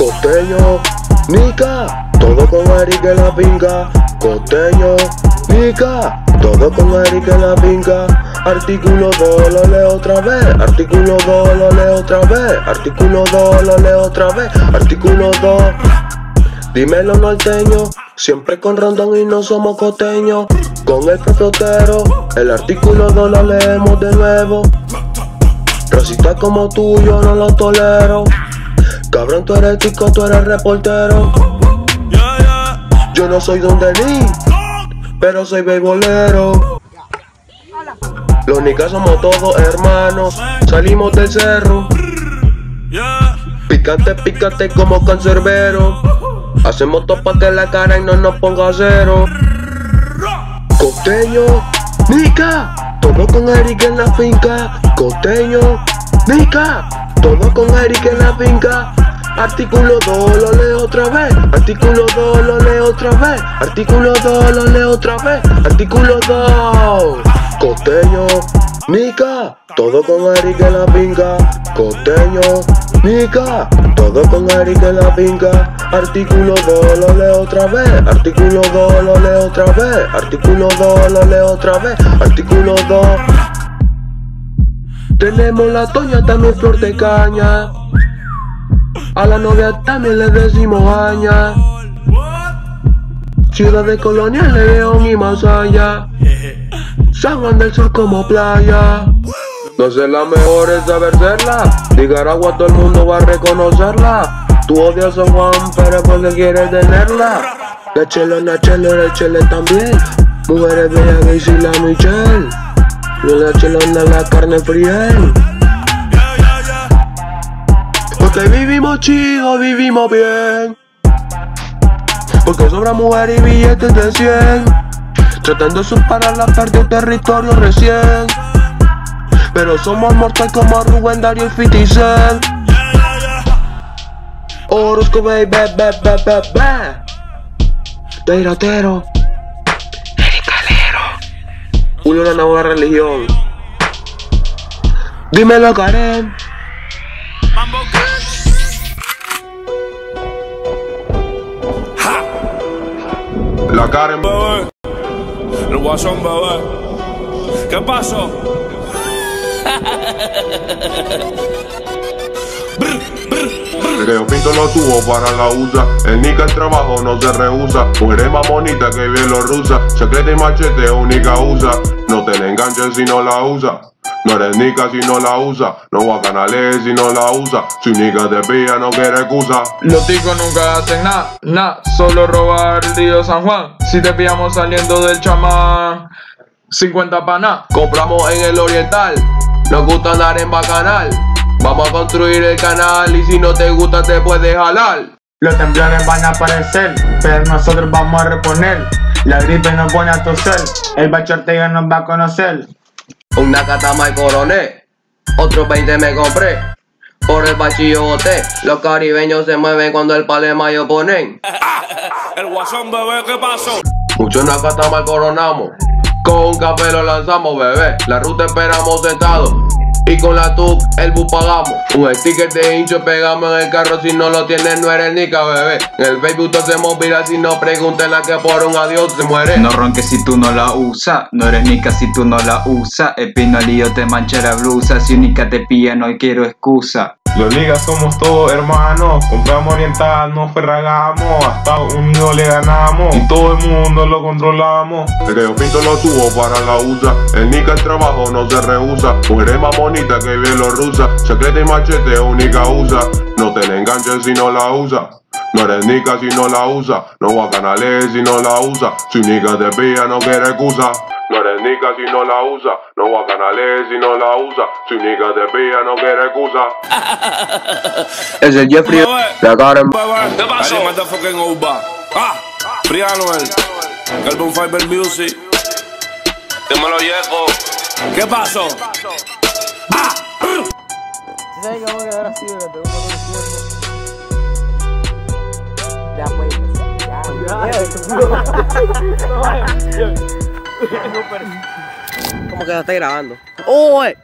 Costeño, Nica, todo con Eric en la pinga. Costeño, Nica, todo con Eric en la pinga. Artículo 2, lo leo otra vez. Artículo 2, lo leo otra vez. Artículo 2, lo leo otra vez. Artículo 2. Dímelo norteño, siempre con rondón y no somos costeños. Con el profetero, el artículo 2 lo leemos de nuevo. Racista como tú, yo no lo tolero. Cabrón, tú eres chico, tú eres reportero. Yo no soy Don Denis, pero soy beisbolero. Los nicas somos todos hermanos, salimos del cerro. Picante, picante como cancerbero. Hacemos topa que la cara y no nos ponga cero. Costeño, Nica, todo con Eric en la finca. Costeño, Nica, todo con Eric en la finca. Artículo 2 lo leo otra vez. Artículo 2 lo leo otra vez. Artículo 2 lo leo otra vez. Artículo 2. Costeño, Nica, todo con Eric en la finca. Costeño, Nica, todo con Eric en la finca. Artículo 2 lo leo otra vez. Artículo 2 lo leo otra vez. Artículo 2 lo leo otra vez. Artículo 2. Tenemos la toña también flor de caña. A la novia también le decimos aña. Ciudad de Colonia, León y más allá. San Juan del Sur como playa. No ser la mejor es saber serla. Nicaragua todo el mundo va a reconocerla. Tú odias a Juan, pero porque quieres tenerla. La chelona, chelo, el chele también. Mujeres bellas, y la Michelle. Y la chelona, la carne fría. Porque vivimos chido, vivimos bien. Porque sobra mujer y billetes de 100. Tratando de superar la pérdida de territorio recién. Pero somos mortales como Rubén Dario y 50 Cent. Orozco, baby, be, be, be, be, La nueva religión. Dímelo, Karen. La Karen. bebé. El guasón, bebé. ¿Qué pasó? Que yo pinto lo tuvo para la usa. El Nica el trabajo no se rehúsa. Mujeres más bonita que bielorrusa. Secreta y machete única usa. No te le enganches si no la usa. No eres Nica si no la usa. No guacanales si no la usa. Si Nica te pilla no quiere excusa. Los ticos nunca hacen nada, nada, solo robar el río San Juan. Si te pillamos saliendo del chamán, 50 panas. Compramos en el oriental, nos gusta andar en bacanal. Vamos a construir el canal y si no te gusta te puedes jalar. Los temblores van a aparecer, pero nosotros vamos a reponer. La gripe nos pone a toser, el Bacho Ortega nos va a conocer. Una catama y coroné, otros 20 me compré. Por el bachillo boté, los caribeños se mueven cuando el palemayo ponen. El guasón, bebé, ¿qué pasó? Muchos Nakatama coronamos. Con un café lo lanzamos, bebé. La ruta esperamos sentados. Y con la TUC el bus pagamos. Un sticker de hincho pegamos en el carro. Si no lo tienes, no eres nica, bebé. En el Facebook te hacemos viral. Si no pregunten a que por un adiós se muere. No ronques si tú no la usas, no eres nica si tú no la usas. El pinolillo te mancha la blusa, si única te pilla no quiero excusa. Los ligas somos todos hermanos, compramos oriental, nos ferragamos, a Estados Unidos le ganamos. Y todo el mundo lo controlamos. El pinto lo tuvo para la USA, el Nica el trabajo no se rehúsa, mujeres más bonitas que bielorrusa, secreta y machete única usa, no te le enganches si no la usa. No eres Nica si no la usa, no guacanales si no la usa, si Nica te pilla no quiere excusa. No eres nica si no la usa. No va a canales si no la usa. Si nica te pilla, no quiere excusa. Es el Jeffrey, la Karen. ¿Qué pasó? Motherfucking Uba. Ah, Free Anuel. Carbon Fiber Music. Dímelo, Yeco. ¿Qué pasó? Ah. ¿Sabes que vamos a quedar así durante un montón de tiempo? Ya pues, ya, ya. ¿Cómo que ya está grabando? ¡Oh, eh!